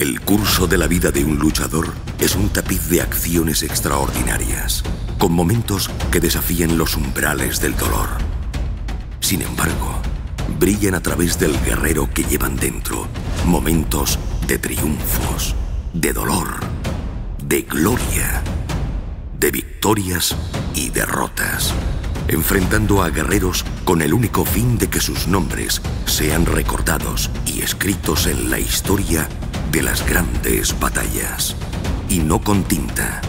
El curso de la vida de un luchador es un tapiz de acciones extraordinarias, con momentos que desafían los umbrales del dolor. Sin embargo, brillan a través del guerrero que llevan dentro momentos de triunfos, de dolor, de gloria, de victorias y derrotas, enfrentando a guerreros con el único fin de que sus nombres sean recordados y escritos en la historia de las grandes batallas. Y no con tinta,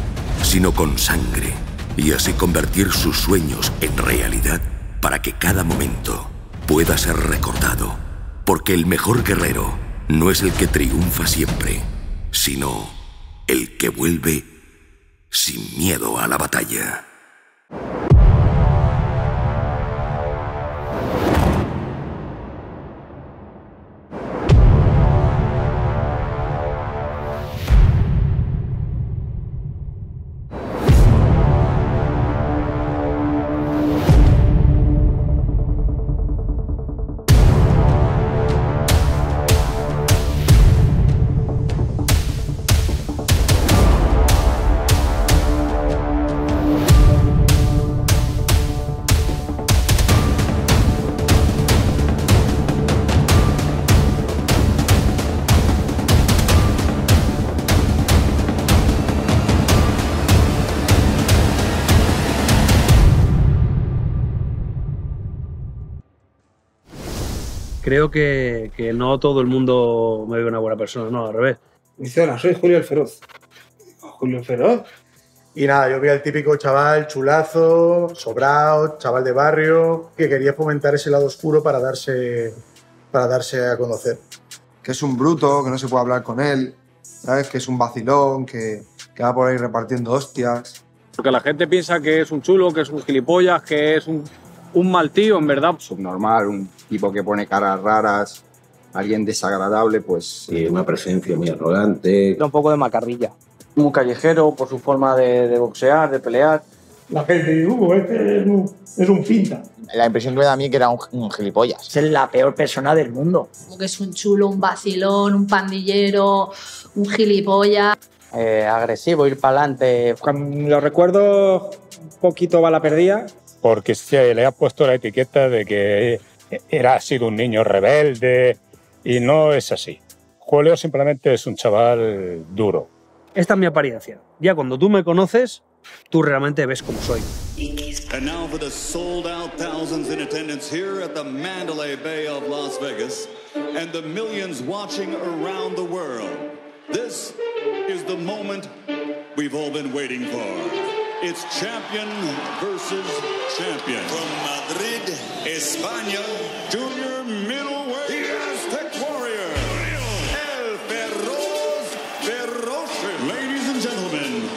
sino con sangre. Y así convertir sus sueños en realidad para que cada momento pueda ser recordado. Porque el mejor guerrero no es el que triunfa siempre, sino el que vuelve sin miedo a la batalla. Creo que, que, no todo el mundo me ve una buena persona, no, al revés. Dice, hola, soy Julio el Feroz. Julio el Feroz. Y nada, yo vi al típico chaval chulazo, sobrado, chaval de barrio, que quería fomentar ese lado oscuro para darse, para darse a conocer. Que es un bruto, que no se puede hablar con él, ¿sabes? Que es un vacilón, que, que va por ahí repartiendo hostias. Porque la gente piensa que es un chulo, que es un gilipollas, que es un, un mal tío, en verdad. Subnormal, un tipo que pone caras raras, alguien desagradable, pues... Sí, una presencia muy arrogante. Un poco de macarrilla. Muy callejero por su forma de, de boxear, de pelear. La gente dice, uh, este es un, es un pinta. La impresión que me da a mí que era un, un, gilipollas. Es la peor persona del mundo. Como que es un chulo, un vacilón, un pandillero, un gilipollas. Eh, agresivo, ir para adelante. Lo recuerdo un poquito va la perdida. Porque se le ha puesto la etiqueta de que era, ha sido un niño rebelde y no es así. Julio simplemente es un chaval duro. Esta es mi apariencia. Ya cuando tú me conoces, tú realmente ves cómo soy. And now for the sold out thousands in attendance here at the Mandalay Bay of Las Vegas and the millions watching around the world. This is the moment we've all been waiting for. It's champion versus champion. From Madrid, España, junior middleweight, the Aztec Warrior, El Feroz Feroce. Ladies and gentlemen,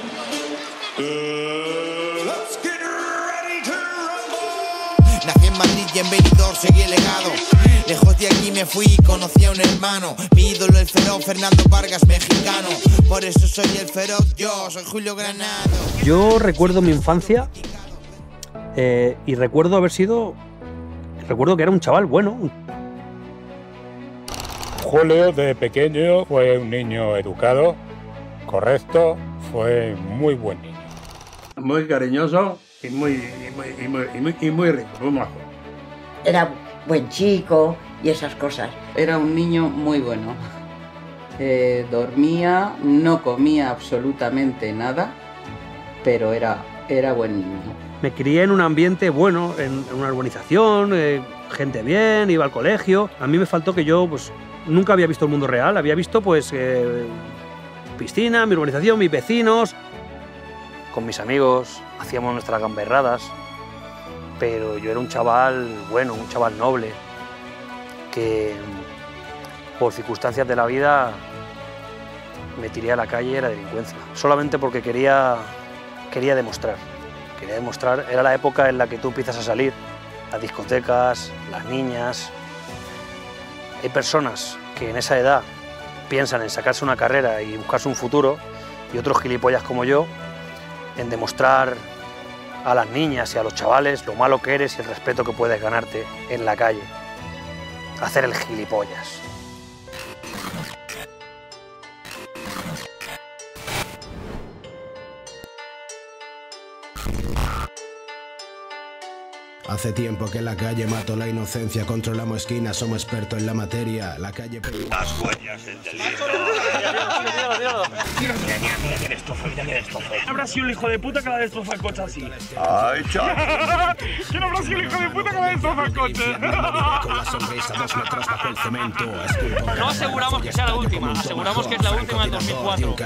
uh, let's get ready to rumble. Nací en Madrid y en Benidorm seguí el legado. Lejos de aquí me fui y conocí a un hermano. Mi ídolo el feroz, Fernando Vargas, mexicano. Por eso soy el feroz, yo soy Julio Granado. Yo recuerdo mi infancia eh, y recuerdo haber sido. Recuerdo que era un chaval bueno. Julio de pequeño fue un niño educado, correcto, fue muy buen niño. Muy cariñoso y muy, y muy, y muy, y muy, y muy rico, muy majo. Era buen chico y esas cosas. Era un niño muy bueno. Eh, dormía, no comía absolutamente nada, pero era, era buen niño. Me crié en un ambiente bueno, en, en una urbanización, eh, gente bien, iba al colegio. A mí me faltó que yo pues, nunca había visto el mundo real, había visto pues eh, piscina, mi urbanización, mis vecinos. Con mis amigos hacíamos nuestras gamberradas, pero yo era un chaval bueno, un chaval noble, que por circunstancias de la vida me tiré a la calle era delincuencia, solamente porque quería, quería demostrar. Quería demostrar, era la época en la que tú empiezas a salir, las discotecas, las niñas. Hay personas que en esa edad piensan en sacarse una carrera y buscarse un futuro, y otros gilipollas como yo en demostrar a las niñas y a los chavales lo malo que eres y el respeto que puedes ganarte en la calle. Hacer el gilipollas. Hace tiempo que en la calle mato la inocencia, controlamos esquinas, somos expertos en la materia. La calle Las huellas del delito. ¿Quién habrá sido el hijo de puta que el coche así? Ay, chaval. ¿Quién habrá sido el hijo de puta que le ha destrozado el coche? con la sonrisa dos metros bajo el cemento. No aseguramos que sea la última, aseguramos que es la última del 2004.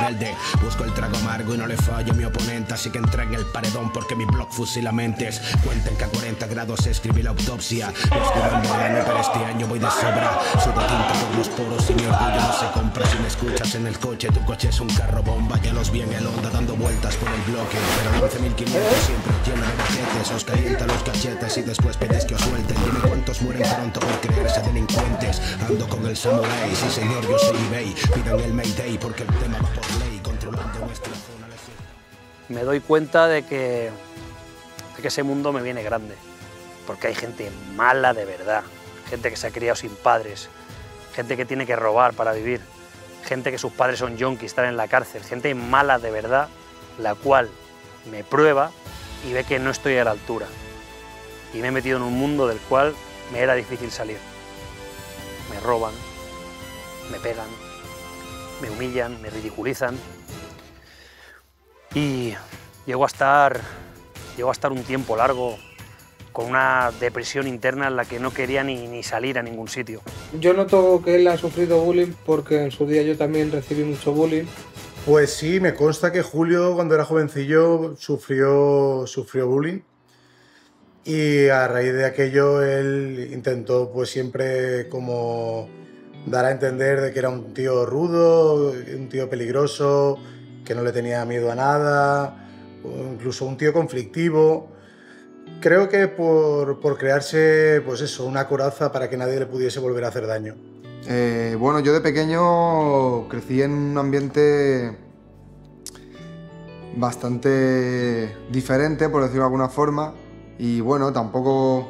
rebelde. Busco el trago amargo y no le fallo a mi oponente, así que entra en el paredón porque mi blog fusila mentes. Cuenten que a 40 grados escribí la autopsia. Escribiendo el año, pero este año voy de sobra. Sudo tinta por los poros y mi orgullo no se compra. Si me escuchas en el coche, tu coche es un carro bomba. Ya los vi en el onda dando vueltas por el bloque. Pero 11.500 siempre lleno de baquetes. Os calienta los cachetes y después pedís que os suelten. Dime cuántos mueren pronto por creerse delincuentes. Ando con el samurai, sí señor, yo soy eBay. Pidan el Mayday porque el tema va por ley. Controlando nuestra zona. me doy cuenta de que, de que ese mundo me viene grande. Porque hay gente mala de verdad, gente que se ha criado sin padres, gente que tiene que robar para vivir, gente que sus padres son yonkis, están en la cárcel, gente mala de verdad, la cual me prueba y ve que no estoy a la altura. Y me he metido en un mundo del cual me era difícil salir. Me roban, me pegan, me humillan, me ridiculizan. Y llego a estar, llego a estar un tiempo largo con una depresión interna en la que no quería ni, ni salir a ningún sitio. Yo noto que él ha sufrido bullying porque en su día yo también recibí mucho bullying. Pues sí, me consta que Julio cuando era jovencillo sufrió, sufrió bullying y a raíz de aquello él intentó pues siempre como dar a entender de que era un tío rudo, un tío peligroso, que no le tenía miedo a nada, incluso un tío conflictivo. Creo que por, por crearse pues eso, una coraza para que nadie le pudiese volver a hacer daño. Eh, bueno, yo de pequeño crecí en un ambiente bastante diferente, por decirlo de alguna forma. Y bueno, tampoco...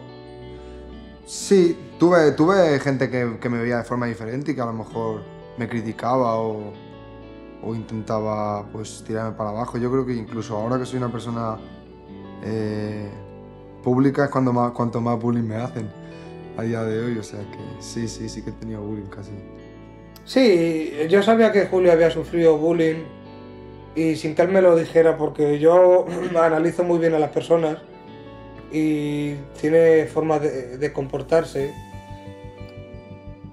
Sí, tuve, tuve gente que, que me veía de forma diferente y que a lo mejor me criticaba o, o intentaba pues tirarme para abajo. Yo creo que incluso ahora que soy una persona eh, pública es cuando más, cuanto más bullying me hacen a día de hoy. O sea que sí, sí, sí que he tenido bullying casi. Sí, yo sabía que Julio había sufrido bullying y sin que él me lo dijera, porque yo analizo muy bien a las personas y tiene formas de, comportarse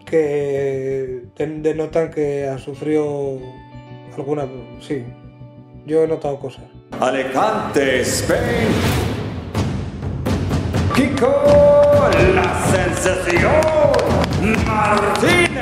que den- denotan que ha sufrido alguna... Sí, yo he notado cosas. Alicante, Spain. Kiko, la sensación. Martínez.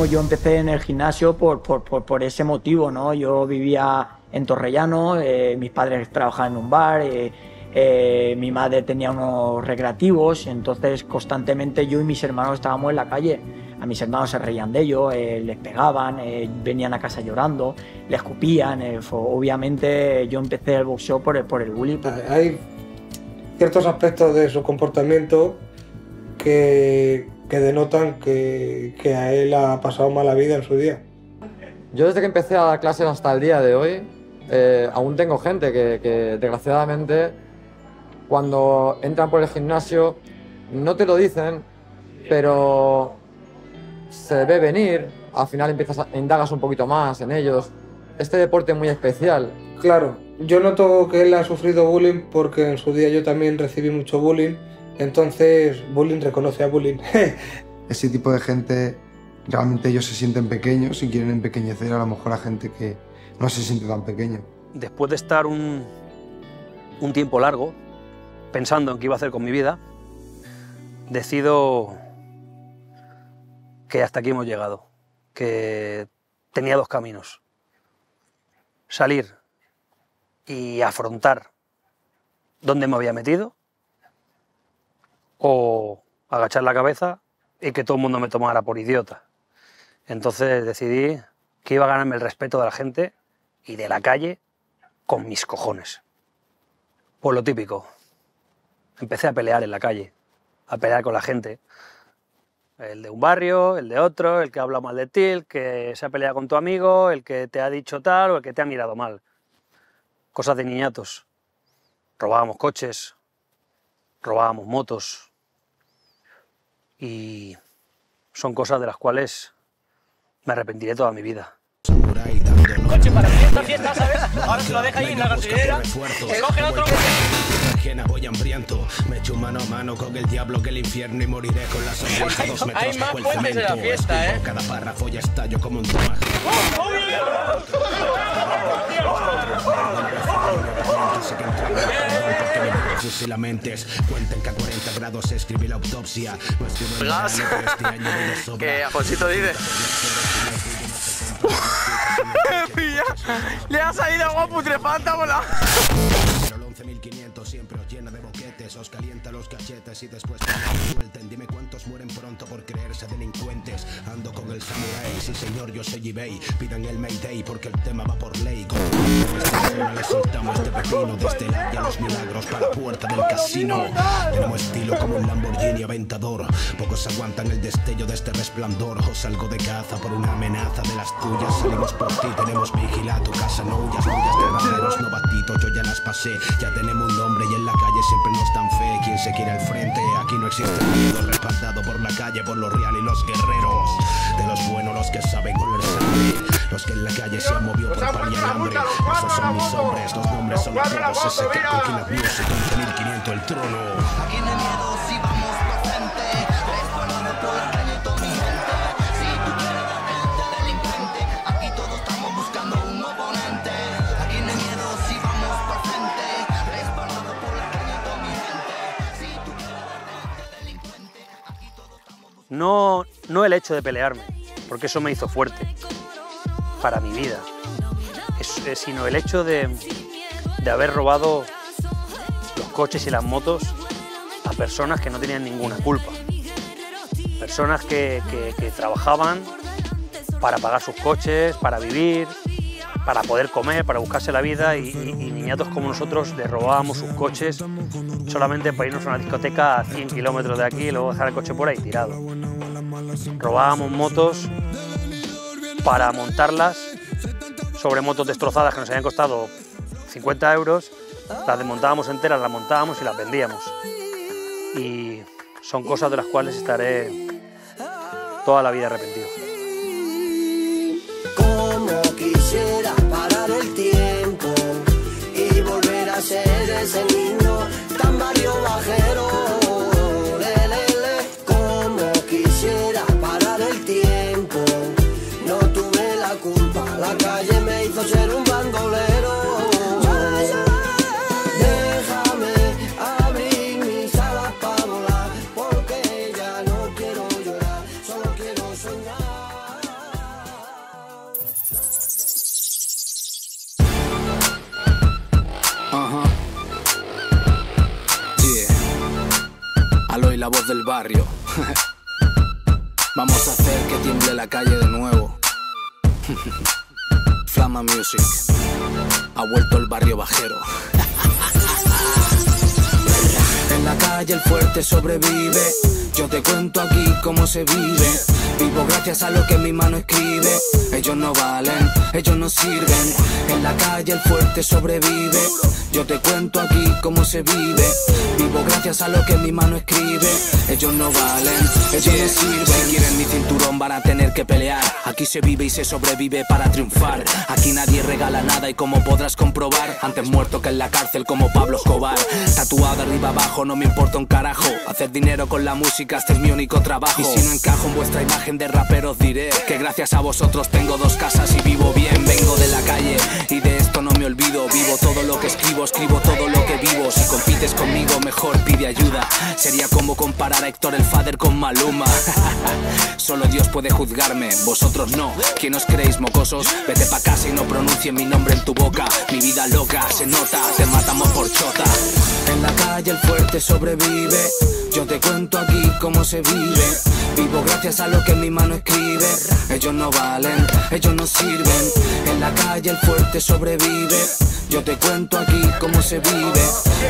Mismo yo empecé en el gimnasio por, por, por, por ese motivo, ¿no? Yo vivía en Torrellano, eh, mis padres trabajaban en un bar, eh, eh, mi madre tenía unos recreativos, entonces constantemente yo y mis hermanos estábamos en la calle. A mis hermanos se reían de ellos, eh, les pegaban, eh, venían a casa llorando, les escupían. eh, fue- obviamente yo empecé el boxeo por el, por el bullying. Hay ciertos aspectos de su comportamiento que, que denotan que, que a él ha pasado mala vida en su día. Yo desde que empecé a dar clases hasta el día de hoy, eh, aún tengo gente que, que, desgraciadamente cuando entran por el gimnasio no te lo dicen, pero se ve venir, al final empiezas a, indagas un poquito más en ellos. Este deporte es muy especial. Claro, yo noto que él ha sufrido bullying porque en su día yo también recibí mucho bullying, entonces bullying reconoce a bullying. Ese tipo de gente, realmente ellos se sienten pequeños y quieren empequeñecer a lo mejor a gente que no se siente tan pequeño. Después de estar un, un tiempo largo pensando en qué iba a hacer con mi vida, decido que hasta aquí hemos llegado. que tenía dos caminos. Salir y afrontar dónde me había metido o agachar la cabeza y que todo el mundo me tomara por idiota. Entonces decidí que iba a ganarme el respeto de la gente y de la calle con mis cojones. Por lo típico. Empecé a pelear en la calle, a pelear con la gente. El de un barrio, el de otro, el que habla mal de ti, el que se ha peleado con tu amigo, el que te ha dicho tal o el que te ha mirado mal. Cosas de niñatos. Robábamos coches, robábamos motos. Y son cosas de las cuales me arrepentiré toda mi vida. Coche para fiesta, fiesta, ¿sabes? Ahora se lo deja ahí en la gasolinera. Se coge el otro. Voy hambriento. Me echo mano a mano con el diablo que el infierno y moriré con la sonrisa dos metros Hay más el fuentes de la fiesta, Escribo ¿eh? Cada párrafo ya estallo como un tomate. Así voz fusilamentes. Cuenten que a 40 grados escribí la autopsia. No escribo este año de sobra. Que Afoncito dice. Pilla. Le ha salido agua putrefacta, bola. Pero los cachetes y después te suelten. Dime cuántos mueren pronto por creerse delincuentes. Ando con el samurai, sí señor, yo soy eBay. Pidan el Mayday porque el tema va por ley. Con zona le soltamos este pepino desde el a los milagros para la puerta del casino. Tenemos estilo como un Lamborghini aventador. Pocos aguantan el destello de este resplandor. Os salgo de caza por una amenaza de las tuyas. Salimos por ti, tenemos vigila tu casa, no huyas, huyas de novatitos. Yo ya las pasé, ya tenemos un nombre y en la calle siempre nos dan fe. Quien se quiere al frente, aquí no existe miedo. Respaldado por la calle, por los real y los guerreros. De los buenos, los que saben oler sangre. Los que en la calle se han movido por paliar hambre. Esos son mis hombres, los nombres son todos. Ese que con la music, 11.500 el trono. Aquí no hay miedo No, no el hecho de pelearme, porque eso me hizo fuerte para mi vida, es- sino el hecho de, de haber robado los coches y las motos a personas que no tenían ninguna culpa. Personas que, que- trabajaban para pagar sus coches, para vivir, para poder comer, para buscarse la vida y, y- y niñatos como nosotros les robábamos sus coches solamente para irnos a una discoteca a 100 kilómetros de aquí y luego dejar el coche por ahí tirado. Robábamos motos para montarlas sobre motos destrozadas que nos habían costado 50 euros, las desmontábamos enteras, las montábamos y las vendíamos. Y son cosas de las cuales estaré toda la vida arrepentido. Aloy, la voz del barrio. Vamos a hacer que tiemble la calle de nuevo. Flama Music. Ha vuelto el barrio bajero. En la calle el fuerte sobrevive. Yo te cuento aquí cómo se vive. Vivo gracias a lo que mi mano escribe. Ellos no valen, ellos no sirven. En la calle el fuerte sobrevive. Yo te cuento aquí cómo se vive. Vivo gracias a lo que mi mano escribe. Ellos no valen, ellos no sirven. Si quieren mi cinturón van a tener que pelear. Aquí se vive y se sobrevive para triunfar. Aquí nadie regala nada y como podrás comprobar, antes muerto que en la cárcel como Pablo Escobar. Tatuado arriba abajo, no me importa un carajo. Hacer dinero con la música, este es mi único trabajo. Y si no encajo en vuestra imagen de rapero, os diré que gracias a vosotros tengo dos casas y vivo bien. Vengo de la calle y de esto no me olvido. Vivo todo lo que escribo, escribo todo lo que vivo. Si compites conmigo, mejor pide ayuda. Sería como comparar a Héctor el Father con Maluma. Solo Dios puede juzgarme, vosotros no. ¿Quién os creéis, mocosos? Vete pa' casa y no pronuncien mi nombre en tu boca. Mi vida loca se nota, te matamos por chota. En la calle el fuerte sobrevive. Yo te cuento aquí cómo se vive. Vivo gracias a lo que mi mano escribe. Ellos no valen, ellos no sirven. En la calle el fuerte sobrevive. Yo te cuento aquí cómo se vive.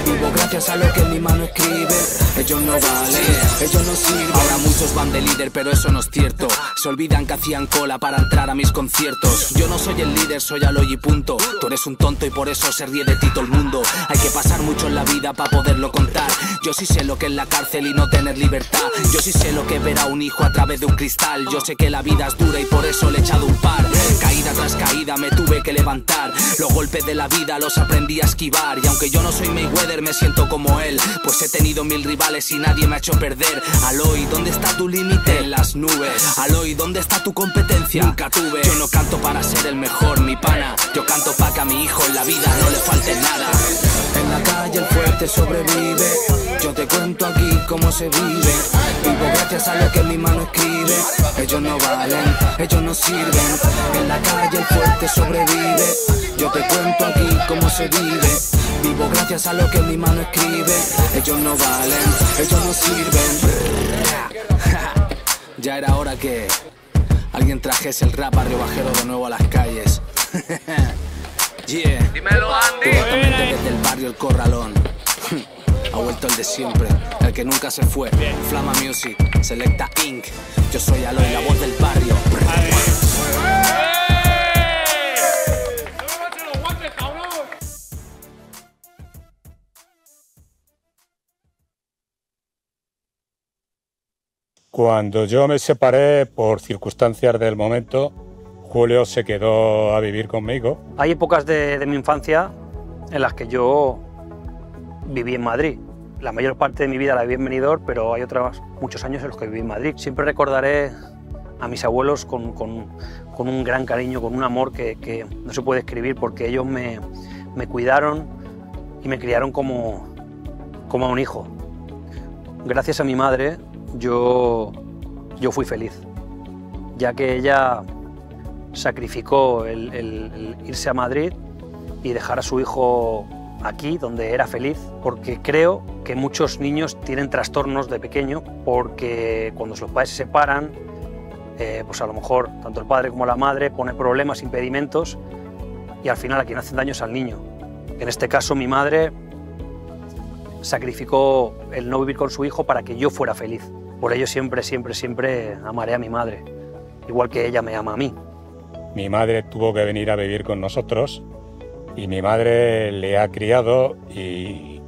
Vivo gracias a lo que mi mano escribe. Ellos no valen, ellos no sirven. Ahora muchos van de líder, pero eso no es cierto. Se olvidan que hacían cola para entrar a mis conciertos. Yo no soy el líder, soy Aloy y punto. Tú eres un tonto y por eso se ríe de ti todo el mundo. Hay que pasar mucho en la vida para poderlo contar. Yo sí sé lo que es la cárcel y no tener libertad. Yo sí sé lo que es ver a un hijo a través de un cristal. Yo sé que la vida es dura y por eso le he echado un par. Caída tras caída me tuve que levantar. Los golpes de la vida los aprendí a esquivar. Y aunque yo no soy Mayweather, me siento como él. Pues he tenido mil rivales y nadie me ha hecho perder. Aloy, ¿dónde está tu límite? En las nubes. Aloy, ¿dónde está tu competencia? Nunca tuve. Yo no canto para ser el mejor, mi pana. Yo canto para que a mi hijo en la vida no le falte nada. En la calle el fuerte sobrevive. Yo te cuento aquí cómo se vive. Vivo gracias a lo que mi mano escribe. Ellos no valen, ellos no sirven. En la calle el fuerte sobrevive. Yo te cuento aquí cómo se vive. Vivo gracias a lo que mi mano escribe. Ellos no valen, ellos no sirven. Ya era hora que alguien trajese el rap barrio bajero de nuevo a las calles. yeah. Dímelo, Andy. Directamente desde el barrio El Corralón. Ha vuelto el de siempre, el que nunca se fue. Flama Music, Selecta Inc. Yo soy Aloy, la voz del barrio. Cuando yo me separé por circunstancias del momento, Julio se quedó a vivir conmigo. Hay épocas de, mi infancia en las que yo viví en Madrid. La mayor parte de mi vida la viví en Benidorm, pero hay otros muchos años en los que viví en Madrid. Siempre recordaré a mis abuelos con, un gran cariño, con un amor que, no se puede escribir, porque ellos me, cuidaron y me criaron como, a un hijo. Gracias a mi madre yo fui feliz, ya que ella sacrificó el, irse a Madrid y dejar a su hijo aquí, donde era feliz, porque creo que muchos niños tienen trastornos de pequeño, porque cuando sus padres se separan, eh, pues a lo mejor tanto el padre como la madre pone problemas, impedimentos, y al final a quien hacen daño es al niño. En este caso mi madre sacrificó el no vivir con su hijo para que yo fuera feliz. Por ello siempre, siempre, siempre amaré a mi madre, igual que ella me ama a mí. Mi madre tuvo que venir a vivir con nosotros y mi madre le ha criado y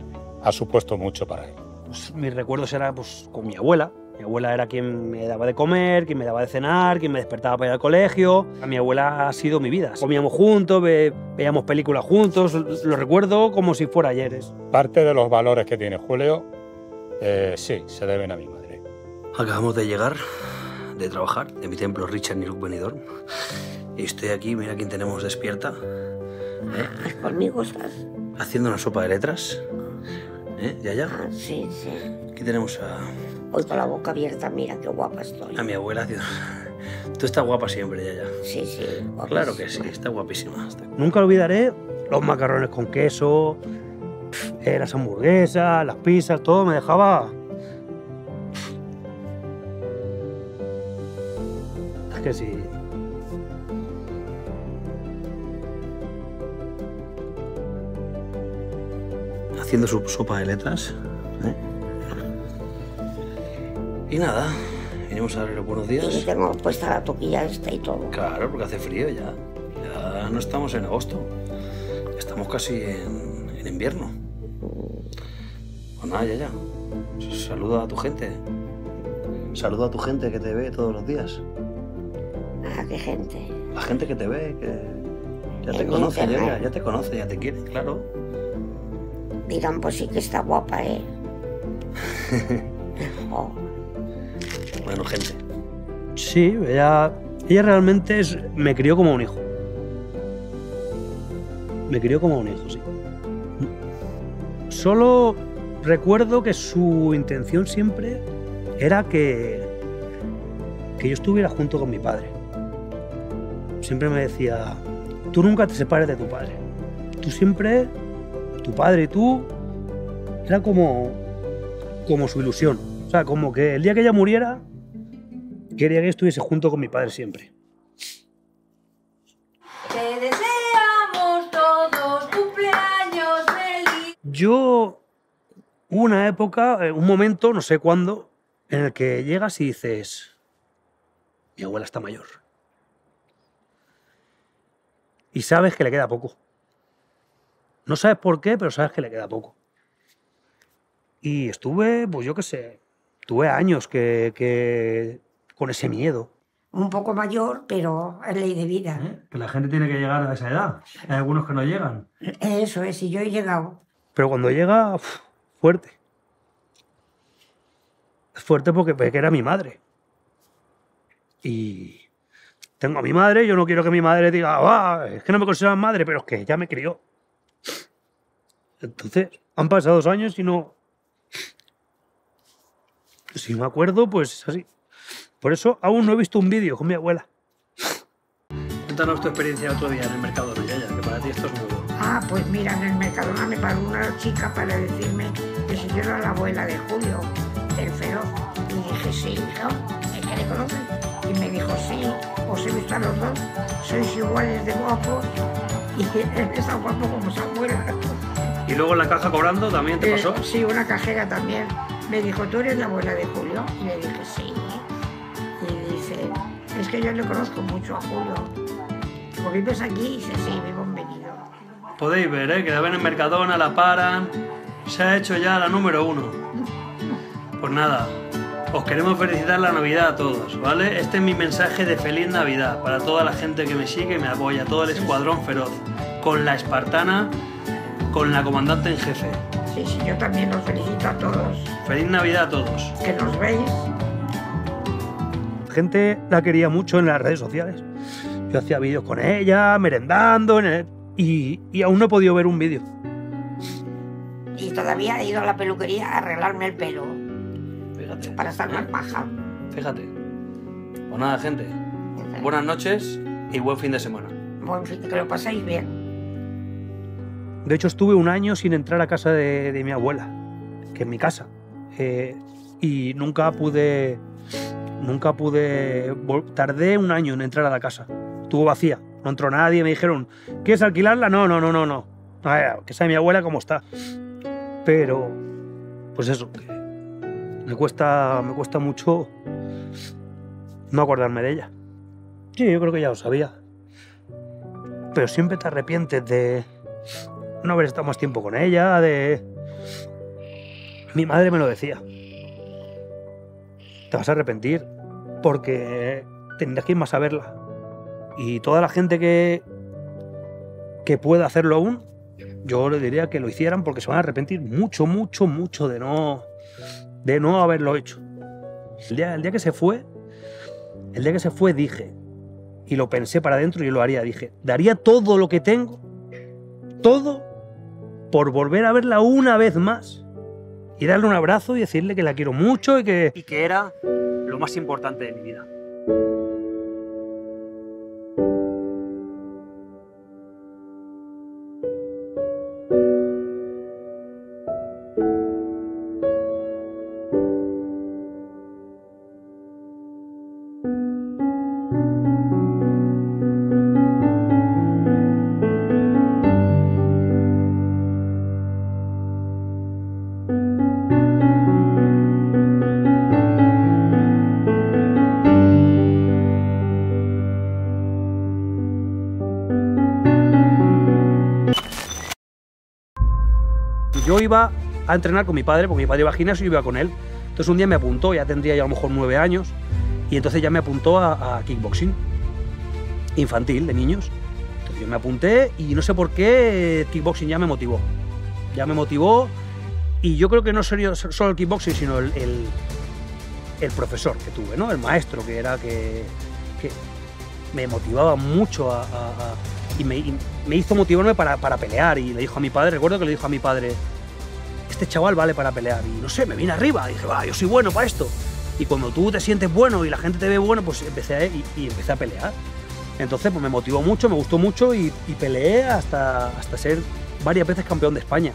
ha supuesto mucho para él. Pues, mis recuerdos eran pues, con mi abuela. Mi abuela era quien me daba de comer, quien me daba de cenar, quien me despertaba para ir al colegio. Mi abuela ha sido mi vida. Comíamos juntos, ve- veíamos películas juntos. Lo recuerdo como si fuera ayer. Parte de los valores que tiene Julio, eh, sí, se deben a mi madre. Acabamos de llegar de trabajar de mi templo Richard Niruk Benidorm. Y estoy aquí, mira quién tenemos despierta. ¿eh? Conmigo estás. Haciendo una sopa de letras. ¿Eh? ¿Ya, ya? Sí, sí. Aquí tenemos a, Hoy con la boca abierta, mira qué guapa estoy. a mi abuela haciendo... Tú estás guapa siempre, ya, ya. Sí, sí. Claro que sí, está guapísima. Nunca olvidaré los macarrones con queso, eh, las hamburguesas, las pizzas, todo me dejaba... Es que sí. Haciendo su sopa de letras. ¿eh? Y nada, venimos a darle los buenos días. Y tengo puesta la toquilla esta y todo. Claro, porque hace frío ya. Ya no estamos en agosto. Estamos casi en, en invierno. Pues nada, ya, ya. Saluda a tu gente. Saluda a tu gente que te ve todos los días. Ah, qué gente. La gente que te ve, que ya te conoce, ya, ya te conoce, ya te quiere, claro. Dirán, pues sí que está guapa, ¿eh? Oh. Bueno, gente. Sí, ella, ella realmente es- me crió como un hijo. Me crió como un hijo, sí. Solo recuerdo que su intención siempre era que, que yo estuviera junto con mi padre. Siempre me decía, tú nunca te separes de tu padre. Tú siempre, tu padre y tú, era como, como su ilusión. O sea, como que el día que ella muriera, quería que estuviese junto con mi padre siempre. Te deseamos todos cumpleaños feliz. Yo, hubo una época, eh, un momento, no sé cuándo, en el que llegas y dices, mi abuela está mayor. Y sabes que le queda poco. No sabes por qué, pero sabes que le queda poco. Y estuve, pues yo qué sé, tuve años que, que con ese miedo. Un poco mayor, pero es ley de vida. ¿eh? Que la gente tiene que llegar a esa edad. Hay algunos que no llegan. Eso es, y yo he llegado. Pero cuando llega, uf, fuerte. Es fuerte porque, porque era mi madre. Y tengo a mi madre, yo no quiero que mi madre diga, "Ah, es que no me consideran madre, pero es que ya me crió. Entonces, han pasado dos años y no. Si me acuerdo, pues es así. Por eso aún no he visto un vídeo con mi abuela. Cuéntanos tu experiencia otro día en el mercado de Yaya, que para ti esto es nuevo. Ah, pues mira, en el Mercadona me paró una chica para decirme que si yo era la abuela de Julio, el feroz. Y dije, sí, hija, es que le conoces. Y me dijo, sí, os he visto a los dos, sois iguales de guapos y él es tan guapo como su abuela. ¿Y luego en la caja cobrando también te Eh, pasó? sí, una cajera también. Me dijo, ¿tú eres la abuela de Julio? Y le dije, sí. Y dice, es que yo le conozco mucho a Julio. ¿O vives aquí? Y dice, sí, vivo en Benidorm. Podéis ver, ¿eh? que la ven en Mercadona, la paran. Se ha hecho ya la número uno. Pues nada, os queremos felicitar la Navidad a todos, ¿vale? Este es mi mensaje de feliz Navidad para toda la gente que me sigue y me apoya, todo el escuadrón feroz, con la espartana, con la comandante en jefe. Sí, sí, yo también los felicito a todos. Feliz Navidad a todos. Que nos veis. Gente la quería mucho en las redes sociales. Yo hacía vídeos con ella, merendando, en el- y, y aún no he podido ver un vídeo. Y todavía he ido a la peluquería a arreglarme el pelo. Para estar más paja. Fíjate. Pues nada, gente. Buenas noches y buen fin de semana. Buen fin, que lo paséis bien. De hecho, estuve un año sin entrar a casa de, mi abuela, que es mi casa. Eh, y nunca pude. Nunca pude. Tardé un año en entrar a la casa. Estuvo vacía. No entró nadie. Me dijeron, ¿quieres alquilarla? No, no, no, no, no. A ver, que sabe mi abuela cómo está. Pero. Pues eso. me cuesta. Me cuesta mucho. No acordarme de ella. Sí, yo creo que ya lo sabía. Pero siempre te arrepientes de no haber estado más tiempo con ella, de... Mi madre me lo decía. Te vas a arrepentir porque tendrás que ir más a verla. Y toda la gente que, que pueda hacerlo aún, yo le diría que lo hicieran porque se van a arrepentir mucho, mucho, mucho de no, de no haberlo hecho. El día, el día que se fue, el día que se fue dije, y lo pensé para adentro y lo haría, dije, daría todo lo que tengo, todo, por volver a verla una vez más y darle un abrazo y decirle que la quiero mucho y que, y que era lo más importante de mi vida. Iba a entrenar con mi padre, porque mi padre iba al gimnasio y yo iba con él. Entonces un día me apuntó, ya tendría ya a lo mejor nueve años, y entonces ya me apuntó a, a kickboxing infantil, de niños. Entonces yo me apunté y no sé por qué kickboxing ya me motivó. Ya me motivó y yo creo que no sería solo el kickboxing, sino el, el, el profesor que tuve, ¿no? El maestro que era que, que me motivaba mucho a, a- a- y, me, y me hizo motivarme para, para pelear y le dijo a mi padre, recuerdo que le dijo a mi padre, este chaval vale para pelear. Y no sé, me vine arriba, dije, va, yo soy bueno para esto. Y cuando tú te sientes bueno y la gente te ve bueno, pues empecé a, y, y empecé a pelear. Entonces, pues me motivó mucho, me gustó mucho y, y peleé hasta, hasta ser varias veces campeón de España.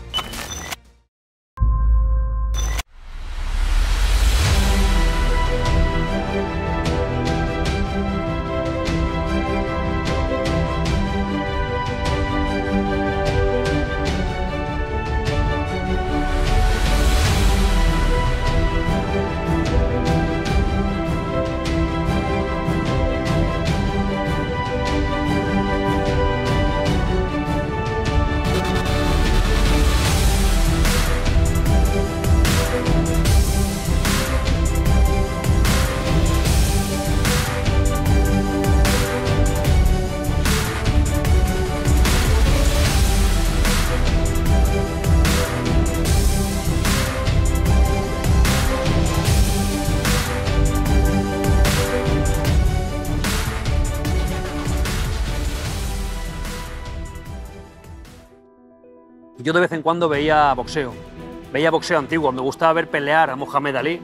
Yo de vez en cuando veía boxeo, veía boxeo antiguo, me gustaba ver pelear a Mohamed Ali,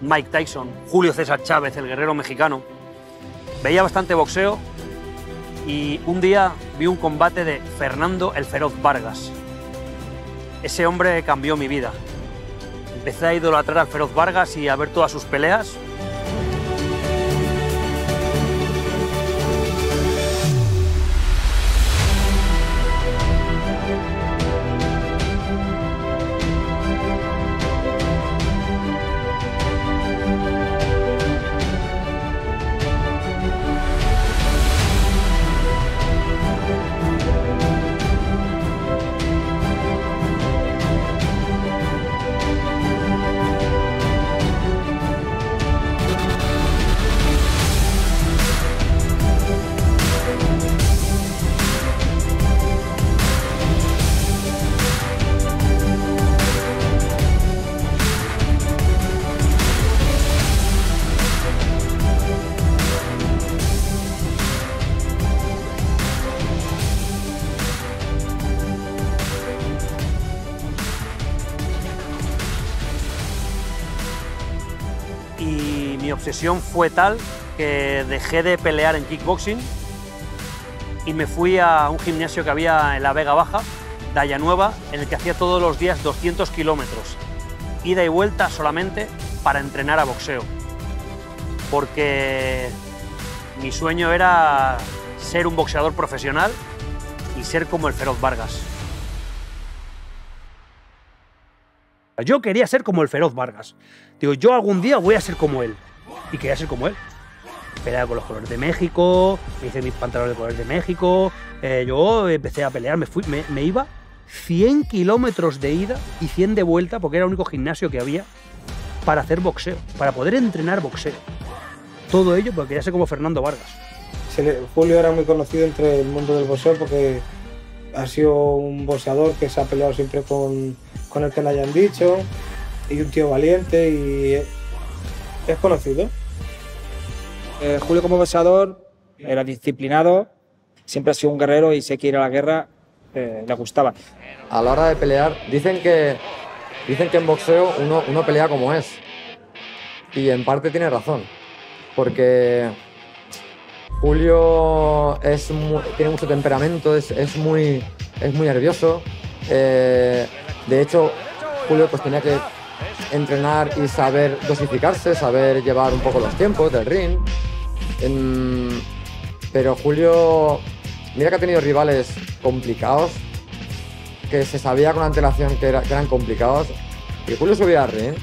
Mike Tyson, Julio César Chávez, el guerrero mexicano. Veía bastante boxeo y un día vi un combate de Fernando el Feroz Vargas. Ese hombre cambió mi vida. Empecé a idolatrar al Feroz Vargas y a ver todas sus peleas. Fue tal que dejé de pelear en kickboxing y me fui a un gimnasio que había en la Vega Baja, Daya Nueva, en el que hacía todos los días 200 kilómetros, ida y vuelta solamente para entrenar a boxeo. Porque mi sueño era ser un boxeador profesional y ser como el Feroz Vargas. Yo quería ser como el Feroz Vargas. Digo, yo algún día voy a ser como él. Y quería ser como él. Peleaba con los colores de México, me hice mis pantalones de colores de México. eh, yo empecé a pelear, me, fui, me, me iba 100 kilómetros de ida y 100 de vuelta, porque era el único gimnasio que había para hacer boxeo, para poder entrenar boxeo. Todo ello porque quería ser como Fernando Vargas. Julio era muy conocido entre el mundo del boxeo porque ha sido un boxeador que se ha peleado siempre con, con el que le hayan dicho y un tío valiente y es, conocido. Eh, Julio como boxeador era disciplinado, siempre ha sido un guerrero y sé que ir a la guerra eh, le gustaba. A la hora de pelear, dicen que, dicen que en boxeo uno, pelea como es. Y en parte tiene razón. Porque Julio es tiene mucho temperamento, es, es muy, es muy nervioso. Eh, de hecho, Julio pues tenía que entrenar y saber dosificarse, saber llevar un poco los tiempos del ring. Em, pero Julio, mira que ha tenido rivales complicados, que se sabía con antelación que, era- que eran complicados. Y Julio subía al ring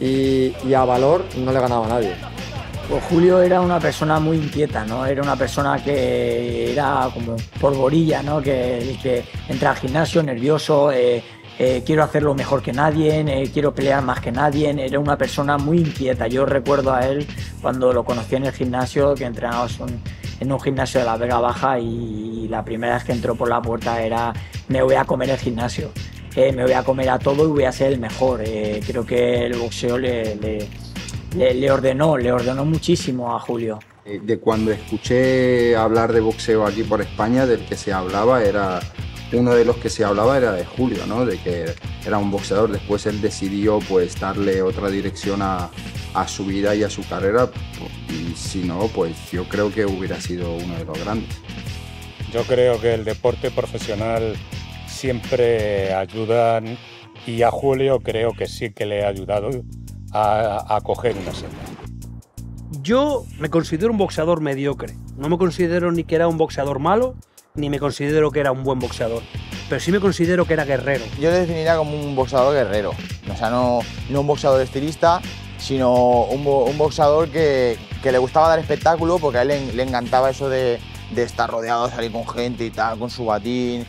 y, a valor no le ganaba a nadie. Pues Julio era una persona muy inquieta, ¿no? Era una persona que era como polvorilla, ¿no? Que, que entra al gimnasio nervioso, eh, eh, quiero hacerlo mejor que nadie, eh, quiero pelear más que nadie. Era una persona muy inquieta. Yo recuerdo a él cuando lo conocí en el gimnasio, que entrenamos un- en un gimnasio de la Vega Baja y la primera vez que entró por la puerta era me voy a comer el gimnasio. eh, me voy a comer a todo y voy a ser el mejor. Eh, creo que el boxeo le- le, le, le ordenó, le ordenó muchísimo a Julio. Eh, De cuando escuché hablar de boxeo aquí por España, del que se hablaba era uno de los que se hablaba era de Julio, ¿no? De que era un boxeador. Después él decidió pues darle otra dirección a, a su vida y a su carrera. Y si no, pues yo creo que hubiera sido uno de los grandes. Yo creo que el deporte profesional siempre ayudan y a Julio creo que sí que le ha ayudado a, a coger una senda. Yo me considero un boxeador mediocre. No me considero ni que era un boxeador malo, ni me considero que era un buen boxeador. Pero sí me considero que era guerrero. Yo le definiría como un boxeador guerrero. O sea, no, no un boxeador estilista, sino un, un boxeador que, que le gustaba dar espectáculo porque a él le, le encantaba eso de, de estar rodeado, salir con gente y tal, con su batín.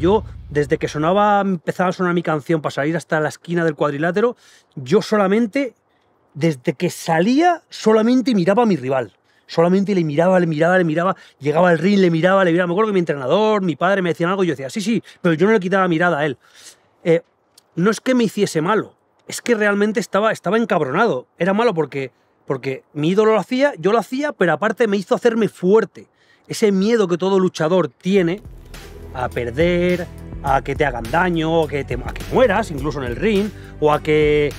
Yo, desde que sonaba, empezaba a sonar mi canción para salir hasta la esquina del cuadrilátero, yo solamente, desde que salía, solamente miraba a mi rival. Solamente le miraba, le miraba, le miraba, llegaba al ring, le miraba, le miraba. Me acuerdo que mi entrenador, mi padre me decían algo yo decía, sí, sí, pero yo no le quitaba mirada a él. Eh, no es que me hiciese malo, es que realmente estaba, estaba encabronado. Era malo porque, porque mi ídolo lo hacía, yo lo hacía, pero aparte me hizo hacerme fuerte. Ese miedo que todo luchador tiene a perder, a que te hagan daño, a que, te, mueras, incluso en el ring, o a que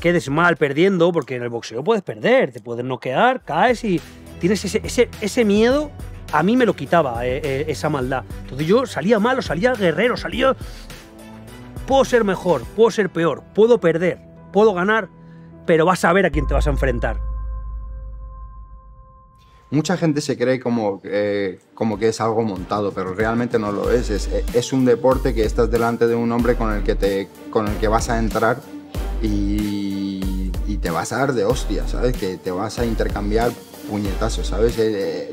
quedes mal perdiendo, porque en el boxeo puedes perder, te puedes noquear, caes y tienes ese, ese, ese miedo. A mí me lo quitaba eh, eh, esa maldad. Entonces yo salía malo, salía guerrero, salía. Puedo ser mejor, puedo ser peor, puedo perder, puedo ganar, pero vas a ver a quién te vas a enfrentar. Mucha gente se cree como, eh, como que es algo montado, pero realmente no lo es. es. es un deporte que estás delante de un hombre con el que, te, con el que vas a entrar y, y te vas a dar de hostia, ¿sabes? Que te vas a intercambiar puñetazos, ¿sabes? Eh, eh,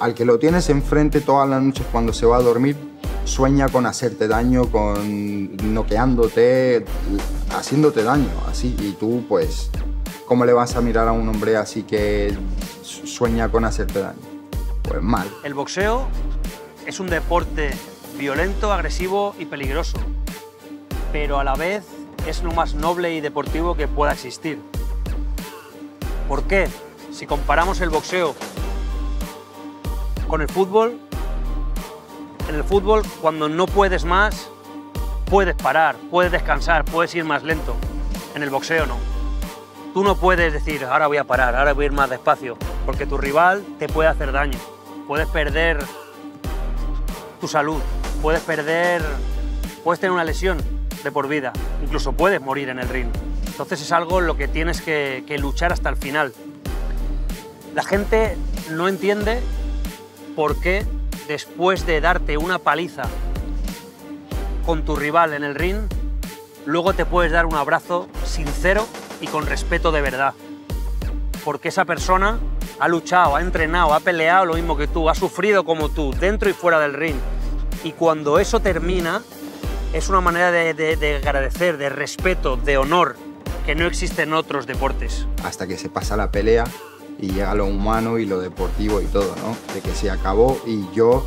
al que lo tienes enfrente todas las noches cuando se va a dormir, sueña con hacerte daño, con noqueándote, haciéndote daño, así. Y tú, pues, ¿cómo le vas a mirar a un hombre así que sueña con hacerte daño? Pues mal. El boxeo es un deporte violento, agresivo y peligroso, pero a la vez es lo más noble y deportivo que pueda existir. ¿Por qué? Si comparamos el boxeo con el fútbol, en el fútbol cuando no puedes más, puedes parar, puedes descansar, puedes ir más lento. En el boxeo no. Tú no puedes decir, ahora voy a parar, ahora voy a ir más despacio, porque tu rival te puede hacer daño. Puedes perder tu salud, puedes perder, puedes tener una lesión de por vida, incluso puedes morir en el ring. Entonces es algo en lo que tienes que, que luchar hasta el final. La gente no entiende por qué después de darte una paliza con tu rival en el ring, luego te puedes dar un abrazo sincero y con respeto de verdad. Porque esa persona ha luchado, ha entrenado, ha peleado lo mismo que tú, ha sufrido como tú, dentro y fuera del ring. Y cuando eso termina, es una manera de, de- de agradecer, de respeto, de honor, que no existe en otros deportes. Hasta que se pasa la pelea y llega lo humano y lo deportivo y todo, ¿no? De que se acabó y yo,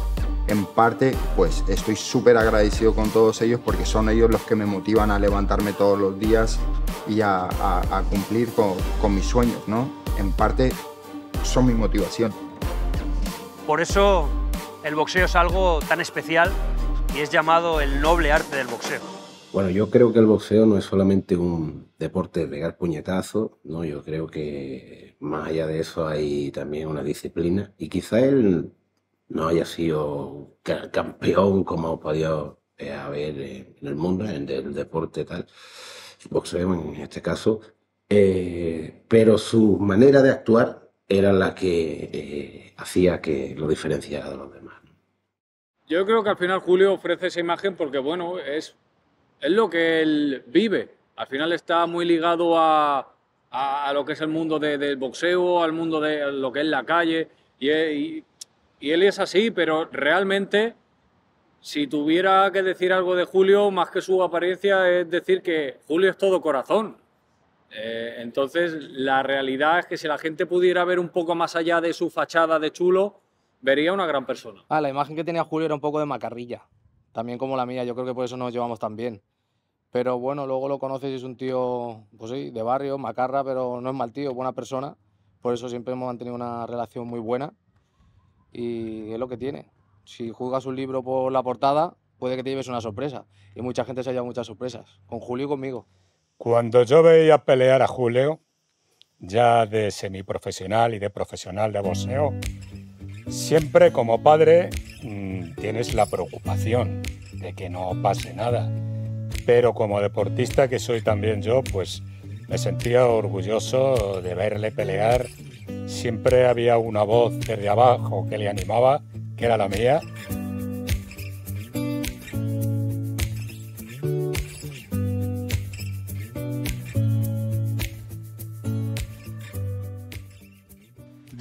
en parte, pues estoy súper agradecido con todos ellos porque son ellos los que me motivan a levantarme todos los días y a, a- a cumplir con, con mis sueños, ¿no? En parte son mi motivación. Por eso el boxeo es algo tan especial y es llamado el noble arte del boxeo. Bueno, yo creo que el boxeo no es solamente un deporte de pegar puñetazos, ¿no? Yo creo que más allá de eso hay también una disciplina. Y quizá él no haya sido ca- campeón como podía eh, haber en el mundo, en el deporte tal, boxeo en este caso, eh, pero su manera de actuar era la que eh, hacía que lo diferenciara de los demás. Yo creo que al final Julio ofrece esa imagen porque, bueno, es, es lo que él vive. Al final está muy ligado a, a- lo que es el mundo de- del boxeo, al mundo de lo que es la calle. Y- y él es así, pero realmente, si tuviera que decir algo de Julio, más que su apariencia, es decir que Julio es todo corazón. Eh, entonces, la realidad es que si la gente pudiera ver un poco más allá de su fachada de chulo, vería una gran persona. Ah, la imagen que tenía Julio era un poco de macarrilla. También como la mía, yo creo que por eso nos llevamos tan bien. Pero bueno, luego lo conoces y es un tío, pues sí, de barrio, macarra, pero no es mal tío, buena persona. Por eso siempre hemos mantenido una relación muy buena. Y es lo que tiene. Si juzgas un libro por la portada, puede que te lleves una sorpresa. Y mucha gente se ha llevado muchas sorpresas. Con Julio y conmigo. Cuando yo veía pelear a Julio, ya de semiprofesional y de profesional de boxeo, siempre como padre mm, tienes la preocupación de que no pase nada. Pero como deportista que soy también yo, pues me sentía orgulloso de verle pelear. Siempre había una voz desde abajo que le animaba, que era la mía,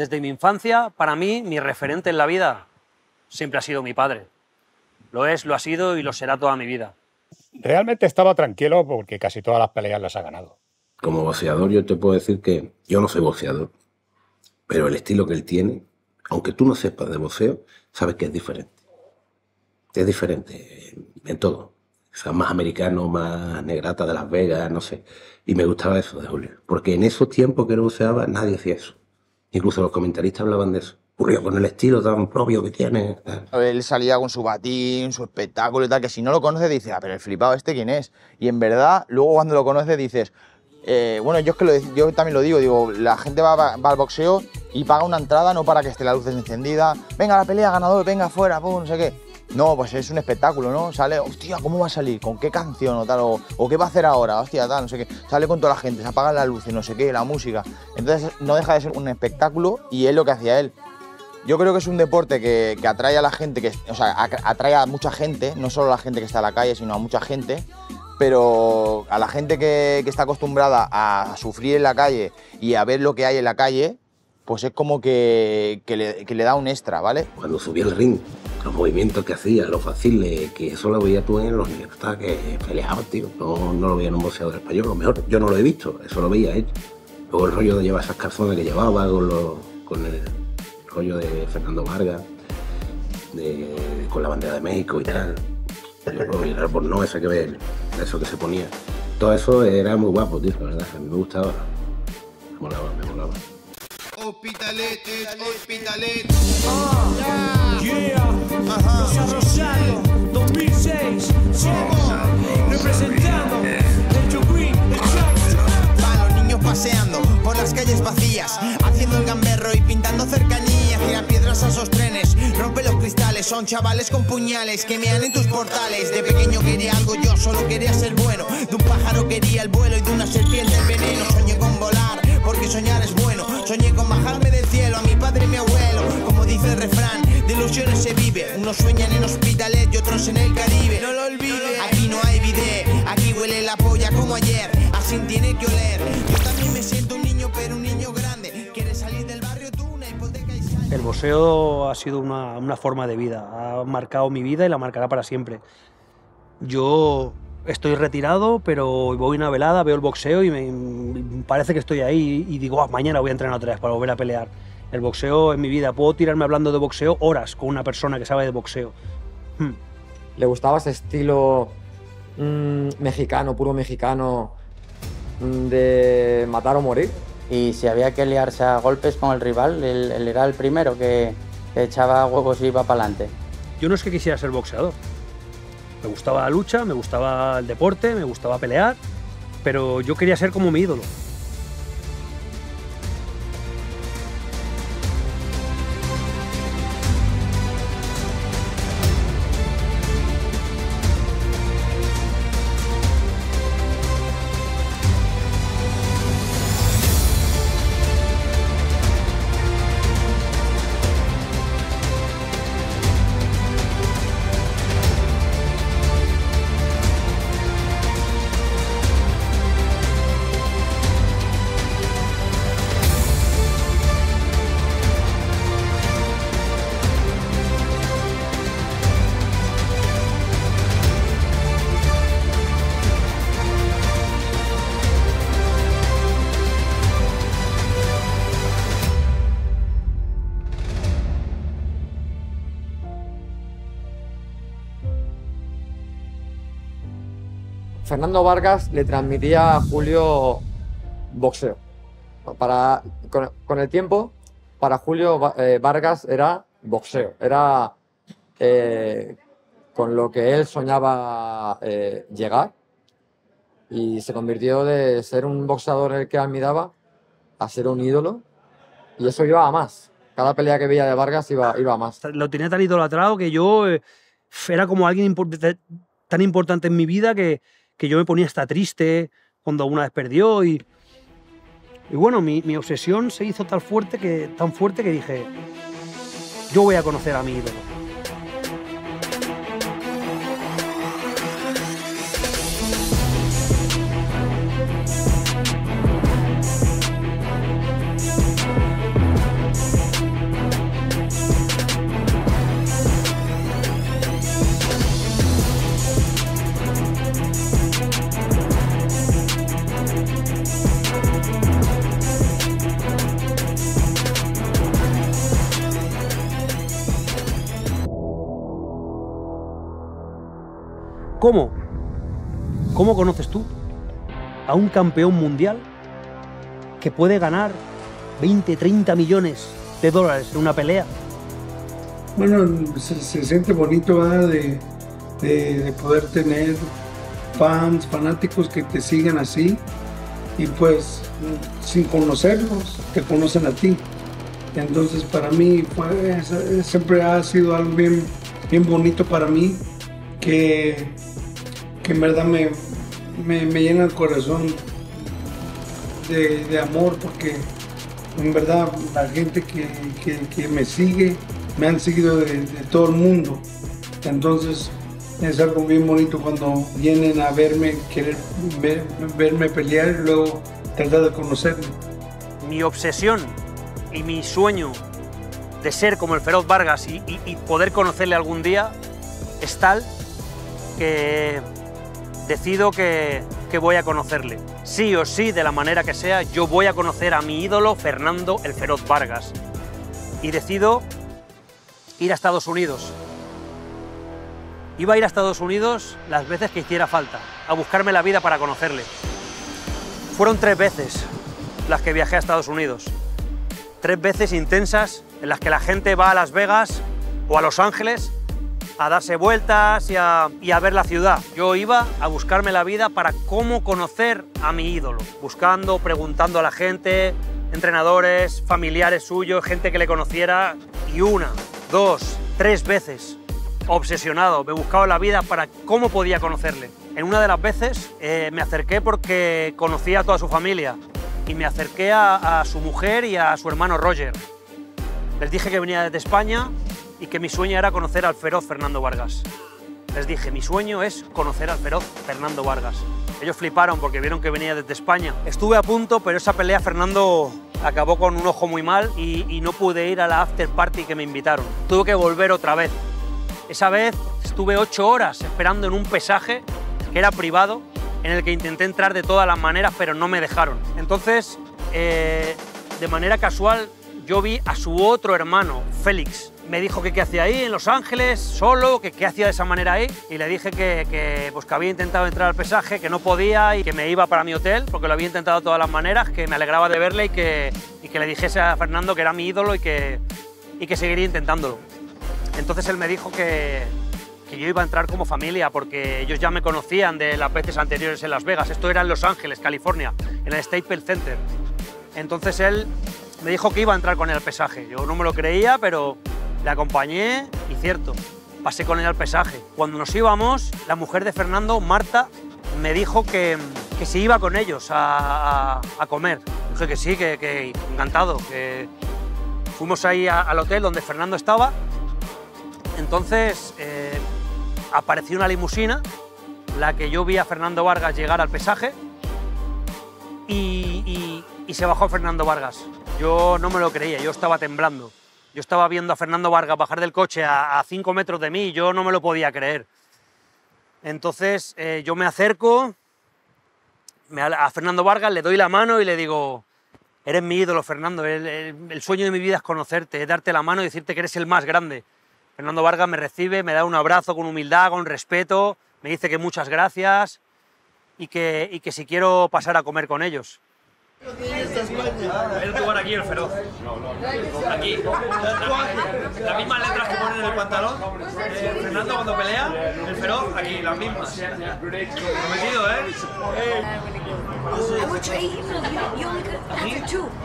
Desde mi infancia, para mí, mi referente en la vida siempre ha sido mi padre. Lo es, lo ha sido y lo será toda mi vida. Realmente estaba tranquilo porque casi todas las peleas las ha ganado. Como boxeador yo te puedo decir que yo no soy boxeador, pero el estilo que él tiene, aunque tú no sepas de boxeo, sabes que es diferente. Es diferente en todo. O sea, más americano, más negrata de Las Vegas, no sé. Y me gustaba eso de Julio. Porque en esos tiempos que él boxeaba, nadie hacía eso. Incluso los comentaristas hablaban de eso. Julio, con el estilo tan propio que tiene. Él salía con su batín, su espectáculo y tal, que si no lo conoces dices, ah, pero el flipado este quién es. Y en verdad, luego cuando lo conoces dices, eh, bueno, yo también lo digo, digo, la gente va, al boxeo y paga una entrada no para que esté la luz encendida, venga la pelea, ganador, venga fuera, no sé qué. No, pues es un espectáculo, ¿no? Sale, hostia, ¿cómo va a salir? ¿Con qué canción o tal? O, qué va a hacer ahora? Hostia, tal, no sé qué. Sale con toda la gente, se apagan las luces, no sé qué, la música. Entonces no deja de ser un espectáculo y es lo que hacía él. Yo creo que es un deporte que, que atrae a la gente, que, o sea, atrae a mucha gente, no solo a la gente que está en la calle, sino a mucha gente, pero a la gente que, está acostumbrada a sufrir en la calle y a ver lo que hay en la calle, pues es como que, le, da un extra, ¿vale? Cuando subía al ring, los movimientos que hacía, lo fácil que eso lo veías tú en los libertad que peleaban, tío. No, no lo veía en un boxeador español, lo mejor yo no lo he visto, eso lo veía él. Luego el rollo de llevar esas calzones que llevaba con, el rollo de Fernando Vargas, con la bandera de México y tal. El, el albornoz ese que ve, eso que se ponía. Todo eso era muy guapo, tío, la verdad. A mí me gustaba. Me molaba, me molaba. Hospitalet, hospitalet. Yeah, Rosa Rosario, 2006, somos representando el Green, el. Va los niños paseando las calles vacías, haciendo el gamberro y pintando cercanías. Tira piedras a esos trenes, rompe los cristales. Son chavales con puñales que mean en tus portales. De pequeño quería algo, yo solo quería ser bueno. De un pájaro quería el vuelo y de una serpiente el veneno. Soñé con volar, porque soñar es bueno. Soñé con bajarme del cielo a mi padre y mi abuelo. Como dice el refrán, de ilusiones se vive. Unos sueñan en hospitalet y otros en el Caribe. No lo olvides. Aquí no hay bidet, aquí huele la polla como ayer. Así tiene que oler. Yo también me siento El boxeo ha sido una, una forma de vida, ha marcado mi vida y la marcará para siempre. Yo estoy retirado, pero voy a una velada, veo el boxeo y me, parece que estoy ahí y digo, "Ah, mañana voy a entrenar otra vez para volver a pelear. El boxeo es mi vida, puedo tirarme hablando de boxeo horas con una persona que sabe de boxeo. Hmm. ¿Le gustaba ese estilo mm, mexicano, puro mexicano, mm, de matar o morir? Y si había que liarse a golpes con el rival, él, era el primero que, que echaba huevos y iba para adelante. Yo no es que quisiera ser boxeador. Me gustaba la lucha, me gustaba el deporte, me gustaba pelear, pero yo quería ser como mi ídolo. Fernando Vargas le transmitía a Julio boxeo. Con, el tiempo, para Julio eh, Vargas era boxeo, era eh, con lo que él soñaba eh, llegar y se convirtió de ser un boxeador el que admiraba a ser un ídolo y eso iba a más. Cada pelea que veía de Vargas iba, iba a más. Lo tenía tan idolatrado que yo era como alguien tan importante en mi vida que, que yo me ponía hasta triste cuando una vez perdió y, y bueno, mi, mi obsesión se hizo tan fuerte, que, tan fuerte que dije, yo voy a conocer a mi ídolo. ¿Cómo? ¿Cómo conoces tú a un campeón mundial que puede ganar 20, 30 millones de dólares en una pelea? Bueno, se, siente bonito. De, de- de poder tener fans, fanáticos que te sigan así y pues sin conocerlos, te conocen a ti. Entonces para mí fue, es- siempre ha sido algo bien, bien bonito para mí que, que en verdad me, me, llena el corazón de, de amor porque en verdad la gente que, que- que me sigue me han seguido de, de todo el mundo. Entonces es algo bien bonito cuando vienen a verme, querer ver- verme pelear y luego tratar de conocerme. Mi obsesión y mi sueño de ser como el Feroz Vargas y, y- y poder conocerle algún día es tal que decido que, que voy a conocerle. Sí o sí, de la manera que sea, yo voy a conocer a mi ídolo Fernando el Feroz Vargas. Y decido ir a Estados Unidos. Iba a ir a Estados Unidos las veces que hiciera falta, a buscarme la vida para conocerle. Fueron tres veces las que viajé a Estados Unidos. Tres veces intensas en las que la gente va a Las Vegas o a Los Ángeles a darse vueltas y a, ver la ciudad. Yo iba a buscarme la vida para cómo conocer a mi ídolo, buscando, preguntando a la gente, entrenadores, familiares suyos, gente que le conociera, y una, dos, tres veces, obsesionado, me buscaba la vida para cómo podía conocerle. En una de las veces eh, me acerqué porque conocía a toda su familia y me acerqué a, a su mujer y a su hermano Roger. Les dije que venía desde España y que mi sueño era conocer al feroz Fernando Vargas. Les dije, mi sueño es conocer al feroz Fernando Vargas. Ellos fliparon porque vieron que venía desde España. Estuve a punto, pero esa pelea Fernando acabó con un ojo muy mal y, no pude ir a la after party que me invitaron. Tuve que volver otra vez. Esa vez estuve ocho horas esperando en un pesaje que era privado, en el que intenté entrar de todas las maneras, pero no me dejaron. Entonces, eh, de manera casual, yo vi a su otro hermano, Félix. Me dijo que qué hacía ahí, en Los Ángeles, solo, que qué hacía de esa manera ahí. Y le dije que, que, pues, que había intentado entrar al pesaje, que no podía y que me iba para mi hotel, porque lo había intentado de todas las maneras, que me alegraba de verle y que, y que le dijese a Fernando que era mi ídolo y que, y que seguiría intentándolo. Entonces él me dijo que, que yo iba a entrar como familia porque ellos ya me conocían de las veces anteriores en Las Vegas. Esto era en Los Ángeles, California, en el Staples Center. Entonces él me dijo que iba a entrar con al pesaje. Yo no me lo creía, pero le acompañé y cierto, pasé con él al pesaje. Cuando nos íbamos, la mujer de Fernando, Marta, me dijo que, que se iba con ellos a, a- comer. Dije que sí, que, que encantado. Que fuimos ahí al hotel donde Fernando estaba. Entonces eh, apareció una limusina, la que yo vi a Fernando Vargas llegar al pesaje y- y se bajó Fernando Vargas. Yo no me lo creía, yo estaba temblando. Yo estaba viendo a Fernando Vargas bajar del coche a, a cinco metros de mí y yo no me lo podía creer. Entonces eh, yo me acerco a Fernando Vargas, le doy la mano y le digo, eres mi ídolo, Fernando, el sueño de mi vida es conocerte, es darte la mano y decirte que eres el más grande. Fernando Vargas me recibe, me da un abrazo con humildad, con respeto, me dice que muchas gracias y que, y que si quiero pasar a comer con ellos. El lugar aquí, el feroz. Aquí. Las mismas letras que ponen en el pantalón. eh, Fernando cuando pelea, el feroz, aquí, las mismas. Prometido, ¿eh? Aquí,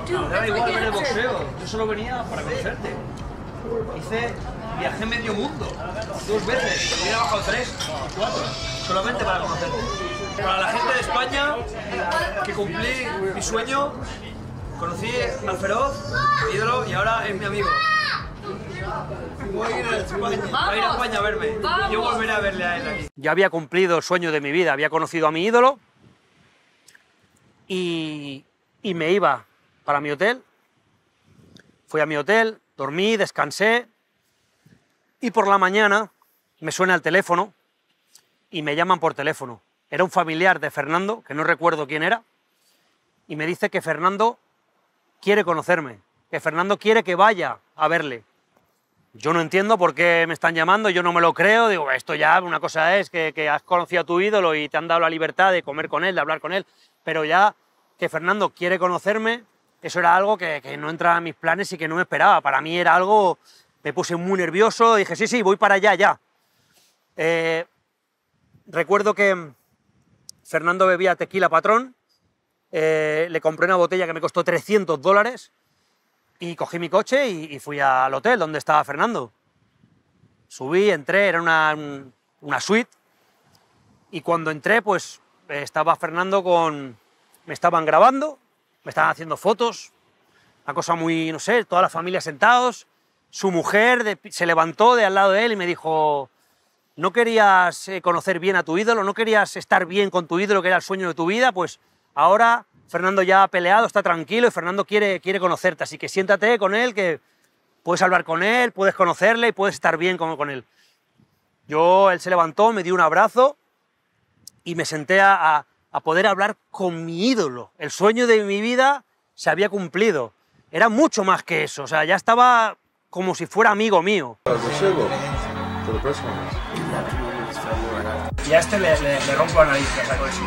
me da igual ver el boxeo. Yo solo venía para conocerte. Hice, viajé medio mundo, dos veces. Hubiera bajado tres, cuatro, solamente para conocerte. Para la gente de España, que cumplí mi sueño, conocí al feroz, mi ídolo, y ahora es mi amigo. Voy a ir a España. A ir a España a verme. Yo volveré a verle a él aquí. Ya había cumplido el sueño de mi vida, había conocido a mi ídolo y, y me iba para mi hotel. Fui a mi hotel, dormí, descansé y por la mañana me suena el teléfono y me llaman por teléfono. Era un familiar de Fernando, que no recuerdo quién era, y me dice que Fernando quiere conocerme, que Fernando quiere que vaya a verle. Yo no entiendo por qué me están llamando, yo no me lo creo, digo, esto ya una cosa es que, que has conocido a tu ídolo y te han dado la libertad de comer con él, de hablar con él, pero ya que Fernando quiere conocerme, eso era algo que, que no entraba en mis planes y que no me esperaba. Para mí era algo, me puse muy nervioso, dije, sí, sí, voy para allá, ya. Eh, recuerdo que Fernando bebía tequila patrón, eh, le compré una botella que me costó 300 dólares y cogí mi coche y, fui al hotel donde estaba Fernando. Subí, entré, era una, un- una suite y cuando entré pues estaba Fernando con... me estaban grabando, me estaban haciendo fotos, una cosa muy, no sé, toda la familia sentados, su mujer se levantó de al lado de él y me dijo, ¿no querías eh, conocer bien a tu ídolo? ¿No querías estar bien con tu ídolo, que era el sueño de tu vida? Pues ahora Fernando ya ha peleado, está tranquilo y Fernando quiere, quiere conocerte, así que siéntate con él, que puedes hablar con él, puedes conocerle y puedes estar bien con, con él. Yo, él se levantó, me dio un abrazo y me senté a, a- poder hablar con mi ídolo. El sueño de mi vida se había cumplido. Era mucho más que eso, o sea, ya estaba como si fuera amigo mío. Y a este le, le- le rompo la nariz, le saco de su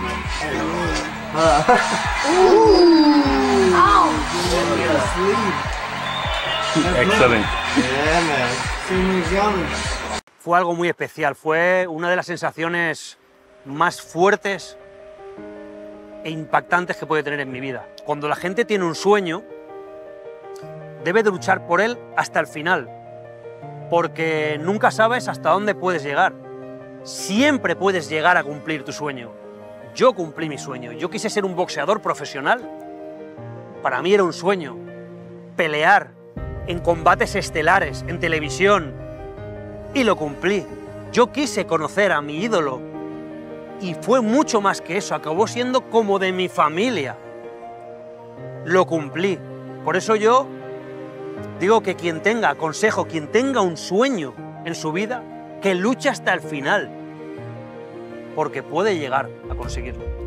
Excelente. Fue algo muy especial, fue una de las sensaciones más fuertes e impactantes que puede tener en mi vida. Cuando la gente tiene un sueño, debe de luchar por él hasta el final, porque nunca sabes hasta dónde puedes llegar. Siempre puedes llegar a cumplir tu sueño. Yo cumplí mi sueño, yo quise ser un boxeador profesional. Para mí era un sueño pelear en combates estelares, en televisión, y lo cumplí. Yo quise conocer a mi ídolo y fue mucho más que eso, acabó siendo como de mi familia. Lo cumplí. Por eso yo digo que quien tenga, aconsejo, quien tenga un sueño en su vida, que luche hasta el final, porque puede llegar a conseguirlo.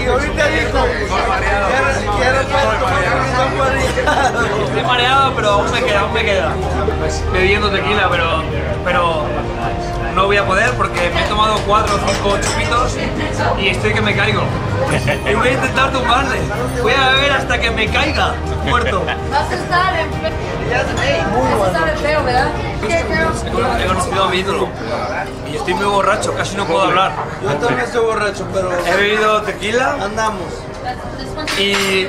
Y ahorita dijo, Estoy mareado, pero aún me queda, aún me queda. Bebiendo tequila, pero, pero no voy a poder porque me he tomado cuatro o cinco chupitos y estoy que me caigo. Y voy a intentar tumbarle. Voy a beber hasta que me caiga muerto. Vas a estar en feo. Vas a estar en feo, ¿verdad? He conocido a mi ídolo y estoy muy borracho, casi no puedo hablar. Yo también estoy borracho, pero... He bebido tequila Andamos. y,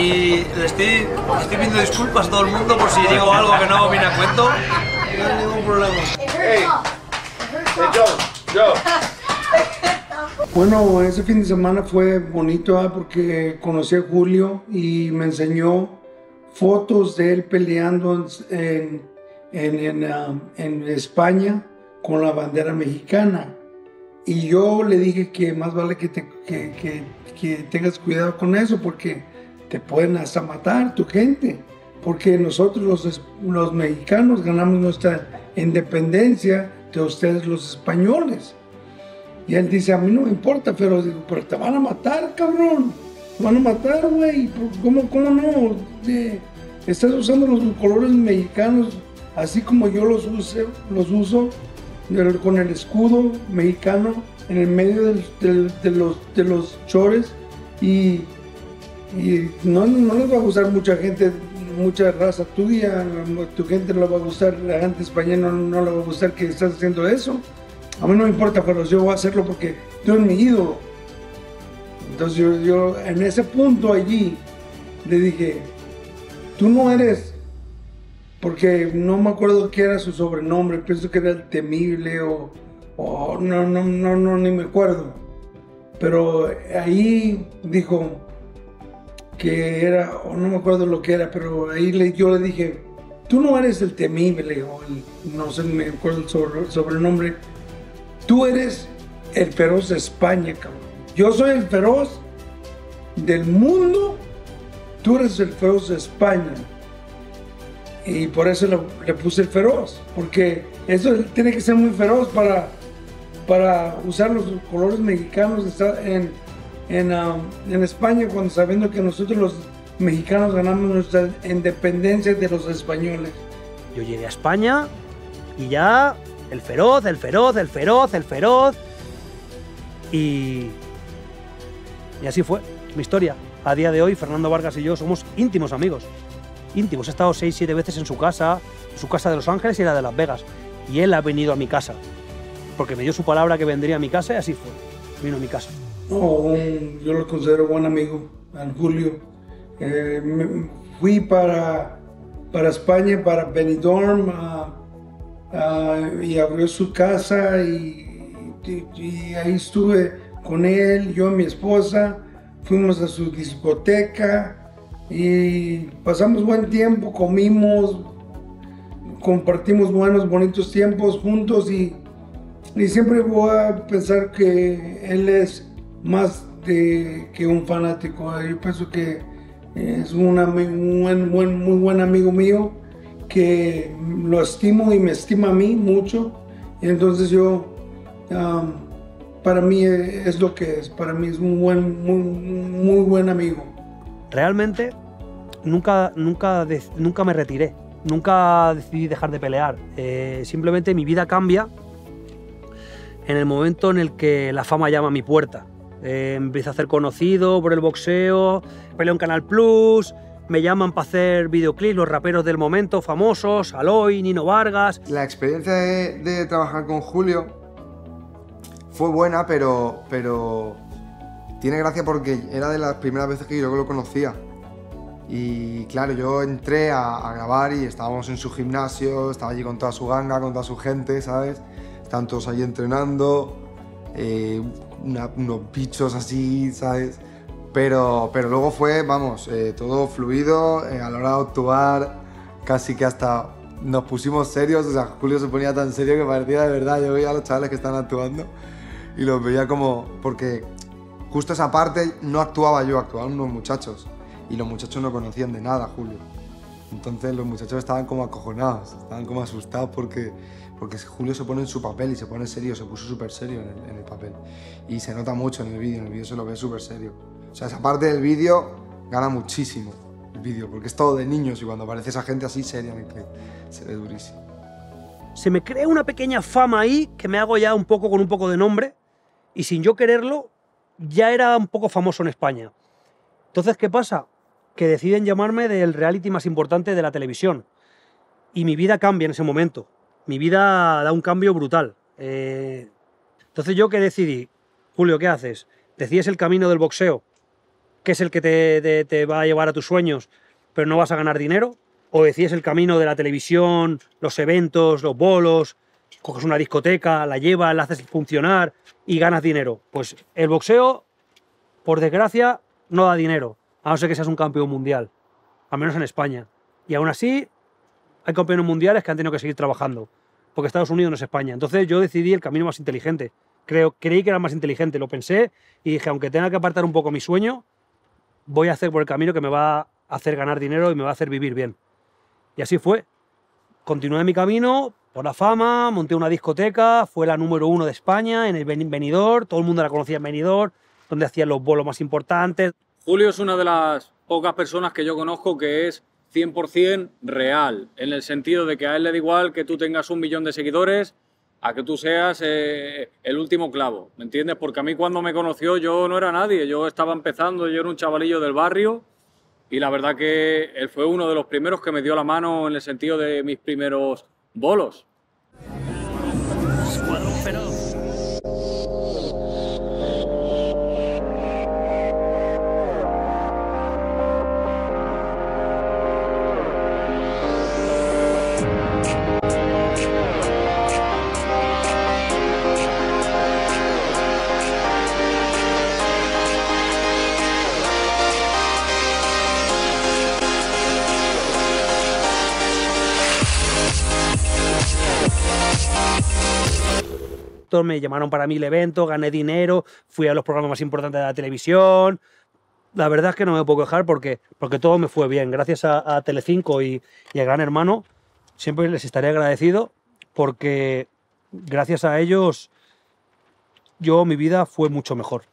y le estoy, estoy pidiendo disculpas a todo el mundo por si digo algo que no viene a cuento. No hay ningún problema. Hey, Bueno, ese fin de semana fue bonito ¿ah? porque conocí a Julio y me enseñó fotos de él peleando en, en, en, um, en España con la bandera mexicana. Y yo le dije que más vale que, te- que, que- que tengas cuidado con eso porque te pueden hasta matar tu gente. Porque nosotros los, los mexicanos ganamos nuestra independencia de ustedes los españoles. Y él dice, a mí no me importa, pero, pero te van a matar, cabrón. Te van a matar, güey. ¿Cómo, ¿Cómo no? Estás usando los colores mexicanos así como yo los, use- los uso con el escudo mexicano en el medio de, los, de los chores. Y, y no, no les va a gustar mucha gente, mucha raza tuya. Tu gente le va a gustar, la gente española no, no le va a gustar que estás haciendo eso. A mí no me importa, pero yo voy a hacerlo porque tú eres mi ídolo. Entonces yo, yo en ese punto allí le dije, tú no eres, porque no me acuerdo qué era su sobrenombre, pienso que era el temible o, o no, no, no, no, ni me acuerdo. Pero ahí dijo que era, o no me acuerdo lo que era, pero ahí le, yo le dije, tú no eres el temible o el, no sé, me acuerdo el sobre- sobrenombre, tú eres el feroz de España, cabrón. Yo soy el feroz del mundo, tú eres el feroz de España. Y por eso le, le puse el feroz, porque eso tiene que ser muy feroz para, para usar los colores mexicanos en, en, um, en España, cuando sabiendo que nosotros los mexicanos ganamos nuestra independencia de los españoles. Yo llegué a España y ya el feroz, el feroz, el feroz, el feroz. Y, y así fue mi historia. A día de hoy, Fernando Vargas y yo somos íntimos amigos. Íntimos. He estado seis, siete veces en su casa, en su casa de Los Ángeles y la de Las Vegas. Y él ha venido a mi casa. Porque me dio su palabra que vendría a mi casa y así fue. Vino a mi casa. No, yo lo considero buen amigo, al Julio. Eh, fui para, para España, para Benidorm, y abrió su casa y- y ahí estuve con él, yo y mi esposa. Fuimos a su discoteca y pasamos buen tiempo, comimos, compartimos buenos, bonitos tiempos juntos y, y siempre voy a pensar que él es más de, que un fanático. Yo pienso que es un, un buen, muy buen amigo mío que lo estimo y me estima a mí mucho. Y entonces yo, para mí es lo que es, para mí es un buen, muy, muy buen amigo. realmente nunca, nunca, nunca me retiré, nunca decidí dejar de pelear. Eh, simplemente mi vida cambia en el momento en el que la fama llama a mi puerta. Eh, empiezo a ser conocido por el boxeo, peleo en Canal Plus, me llaman para hacer videoclips los raperos del momento famosos, Aloy, Nino Vargas. La experiencia de, trabajar con Julio fue buena, pero, pero tiene gracia porque era de las primeras veces que yo lo conocía. Y claro, yo entré a, grabar y estábamos en su gimnasio, estaba allí con toda su ganga, con toda su gente, ¿sabes? Estaban todos allí entrenando, eh, unos bichos así, ¿sabes? Pero, pero luego fue, vamos, eh, todo fluido, eh, a la hora de actuar, casi que hasta nos pusimos serios, o sea, Julio se ponía tan serio que parecía de verdad, yo veía a los chavales que estaban actuando y los veía como, porque justo esa parte no actuaba yo, actuaban unos muchachos y los muchachos no conocían de nada Julio. Entonces los muchachos estaban como acojonados, estaban como asustados porque, porque Julio se pone en su papel y se pone serio, se puso súper serio en el, en el papel. Y se nota mucho en el vídeo, en el vídeo se lo ve súper serio. O sea, esa parte del vídeo gana muchísimo, el vídeo, porque es todo de niños y cuando aparece esa gente así seria en el clip, se ve durísimo. se me crea una pequeña fama ahí que me hago ya un poco con un poco de nombre y sin yo quererlo ya era un poco famoso en España. Entonces, ¿qué pasa? Que deciden llamarme del reality más importante de la televisión y mi vida cambia en ese momento. Mi vida da un cambio brutal. Eh, entonces, ¿yo qué decidí? Julio, ¿qué haces? ¿Decides el camino del boxeo, que es el que te, te- te va a llevar a tus sueños, pero no vas a ganar dinero? ¿O decides el camino de la televisión, los eventos, los bolos, coges una discoteca, la llevas, la haces funcionar y ganas dinero. Pues el boxeo, por desgracia, no da dinero, a no ser que seas un campeón mundial, al menos en España. Y aún así, hay campeones mundiales que han tenido que seguir trabajando, porque Estados Unidos no es España. Entonces yo decidí el camino más inteligente. Creo, creí que era más inteligente, lo pensé y dije, aunque tenga que apartar un poco mi sueño, voy a hacer por el camino que me va a hacer ganar dinero y me va a hacer vivir bien. Y así fue. Continué mi camino por la fama, monté una discoteca, fue la número uno de España en el Beni- Benidorm, todo el mundo la conocía en Benidorm, donde hacían los bolos más importantes. Julio es una de las pocas personas que yo conozco que es 100% real, en el sentido de que a él le da igual que tú tengas un millón de seguidores a que tú seas eh, el último clavo, ¿me entiendes? Porque a mí cuando me conoció yo no era nadie, yo estaba empezando, yo era un chavalillo del barrio y la verdad que él fue uno de los primeros que me dio la mano en el sentido de mis primeros bolos. Me llamaron para mí el evento, gané dinero, fui a los programas más importantes de la televisión. La verdad es que no me puedo quejar porque, porque todo me fue bien. Gracias a, a Telecinco y, y a Gran Hermano, siempre les estaré agradecido porque gracias a ellos yo mi vida fue mucho mejor.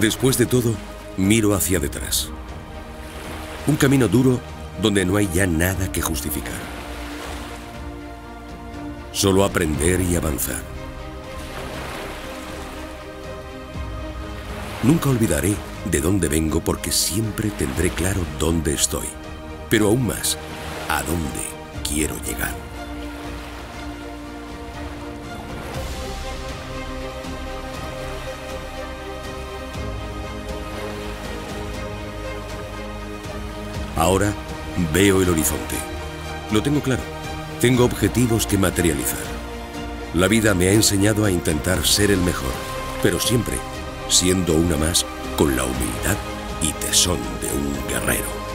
Después de todo, miro hacia detrás. Un camino duro donde no hay ya nada que justificar. Solo aprender y avanzar. Nunca olvidaré de dónde vengo porque siempre tendré claro dónde estoy. Pero aún más, a dónde quiero llegar. Ahora veo el horizonte. Lo tengo claro. Tengo objetivos que materializar. La vida me ha enseñado a intentar ser el mejor, pero siempre siendo una más con la humildad y tesón de un guerrero.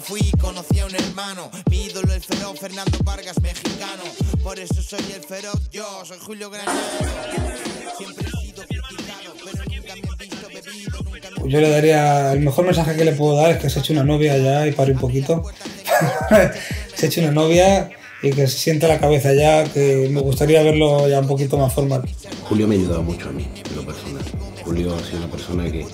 Me fui, conocí a un hermano. Mi ídolo, el feroz Fernando Vargas, mexicano. Por eso soy el feroz, yo soy Julio Granado. Siempre he sido criticado, pero nunca me han visto bebido, nunca me Yo le daría. El mejor mensaje que le puedo dar es que se eche una novia ya y pare un poquito. se eche una novia y que se sienta la cabeza ya, que me gustaría verlo ya un poquito más formal. Julio me ha ayudado mucho a mí, en lo personal. Julio ha sido una persona que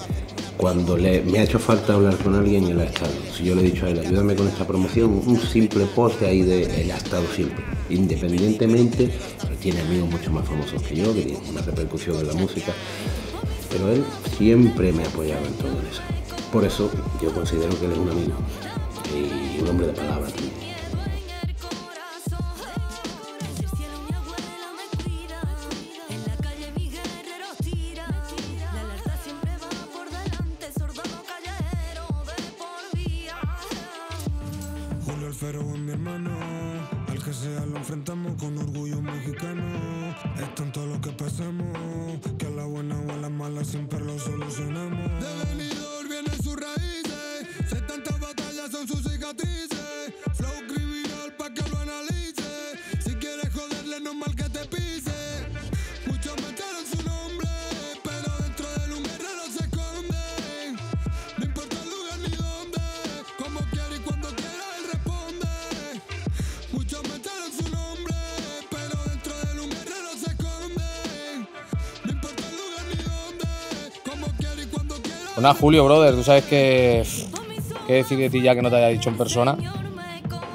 cuando le, me ha hecho falta hablar con alguien, él ha estado. Si yo le he dicho a él, ayúdame con esta promoción, un simple poste ahí de él ha estado siempre. Independientemente, tiene amigos mucho más famosos que yo, que tienen una repercusión en la música, pero él siempre me ha apoyado en todo eso. Por eso yo considero que él es un amigo y un hombre de palabra también. Julio, brother, tú sabes que. ¿Qué decir de ti ya que no te haya dicho en persona?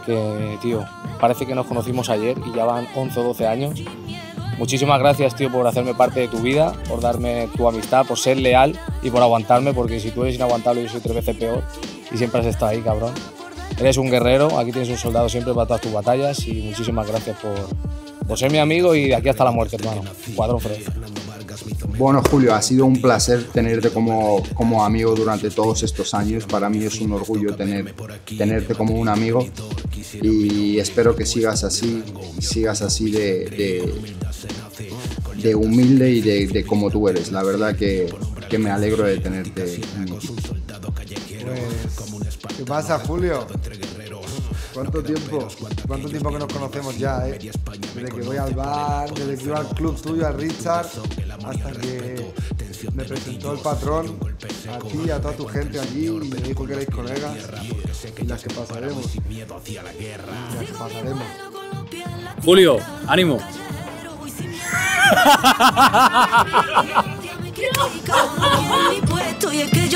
Que, tío, parece que nos conocimos ayer y ya van 11 o 12 años. Muchísimas gracias, tío, por hacerme parte de tu vida, por darme tu amistad, por ser leal y por aguantarme, porque si tú eres inaguantable, yo soy tres veces peor y siempre has estado ahí, cabrón. Eres un guerrero, aquí tienes un soldado siempre para todas tus batallas y muchísimas gracias por, ser mi amigo y aquí hasta la muerte, hermano. Cuadro Fred. Bueno, Julio, ha sido un placer tenerte como, como amigo durante todos estos años. Para mí es un orgullo tener, tenerte como un amigo y espero que sigas así, sigas así de, de, de humilde y de, de como tú eres. La verdad que, que me alegro de tenerte. Pues, ¿Qué pasa, Julio? ¿Cuánto tiempo? ¿Cuánto tiempo que nos conocemos ya, eh? Desde que voy al bar, desde que iba al club tuyo, a Richard, hasta que me presentó el patrón, a ti y a toda tu gente allí, y me dijo que erais colegas, y las que pasaremos. Y las que pasaremos. Julio, ánimo. es que